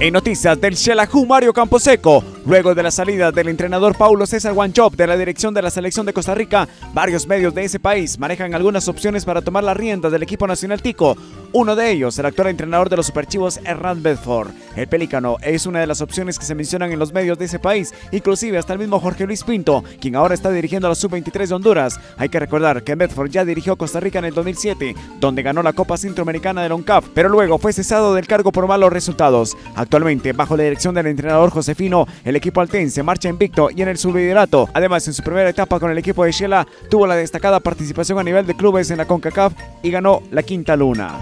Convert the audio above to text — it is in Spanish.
En noticias del Xelajú Mario Camposeco, luego de la salida del entrenador Paulo César Guanchop de la dirección de la selección de Costa Rica, varios medios de ese país manejan algunas opciones para tomar la rienda del equipo nacional Tico. Uno de ellos, el actual entrenador de los Superchivos, Hernán Bedford. El Pelícano es una de las opciones que se mencionan en los medios de ese país, inclusive hasta el mismo Jorge Luis Pinto, quien ahora está dirigiendo a la Sub-23 de Honduras. Hay que recordar que Bedford ya dirigió a Costa Rica en el 2007, donde ganó la Copa Centroamericana de LONCAP, pero luego fue cesado del cargo por malos resultados. Actualmente, bajo la dirección del entrenador Josefino, el equipo altense marcha invicto y en el subliderato. Además, en su primera etapa con el equipo de Shela, tuvo la destacada participación a nivel de clubes en la CONCACAF y ganó la quinta luna.